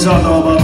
知道吗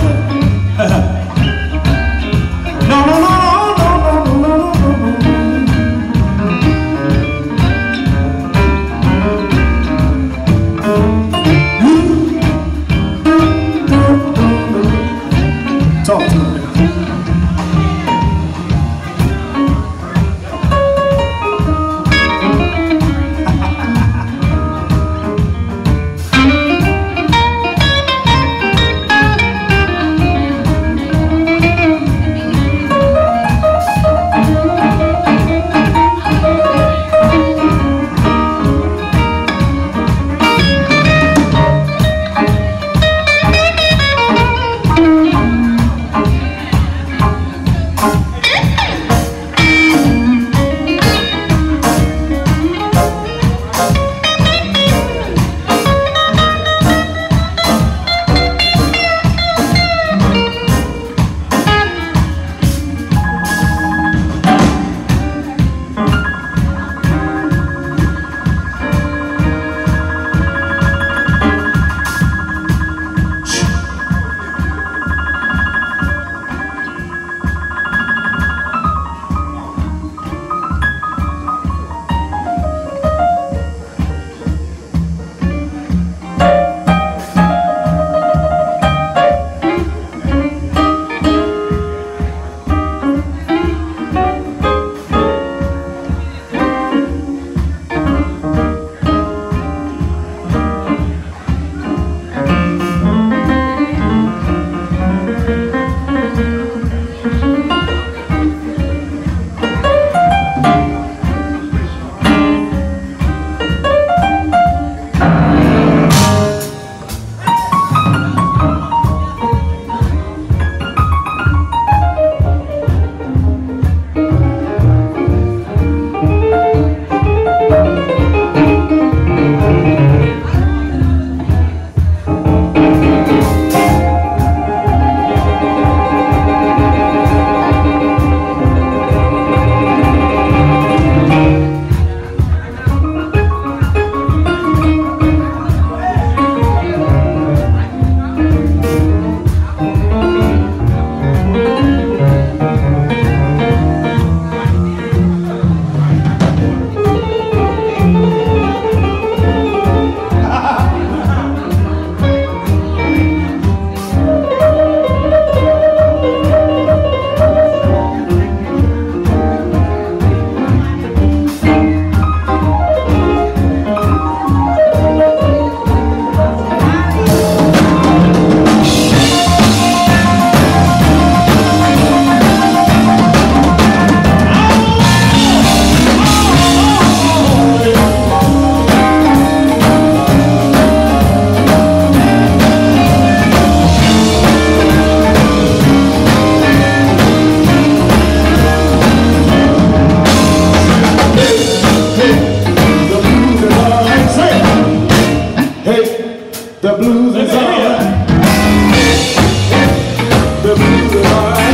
you are.